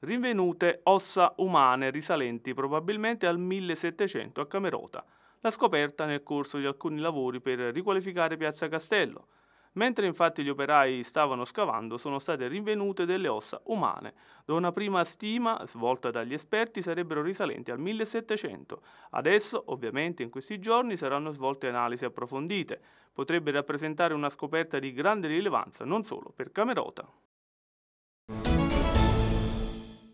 Rinvenute ossa umane risalenti probabilmente al 1700 a Camerota. La scoperta nel corso di alcuni lavori per riqualificare Piazza Castello. Mentre infatti gli operai stavano scavando sono state rinvenute delle ossa umane, da una prima stima svolta dagli esperti sarebbero risalenti al 1700. Adesso, ovviamente, in questi giorni saranno svolte analisi approfondite. Potrebbe rappresentare una scoperta di grande rilevanza non solo per Camerota.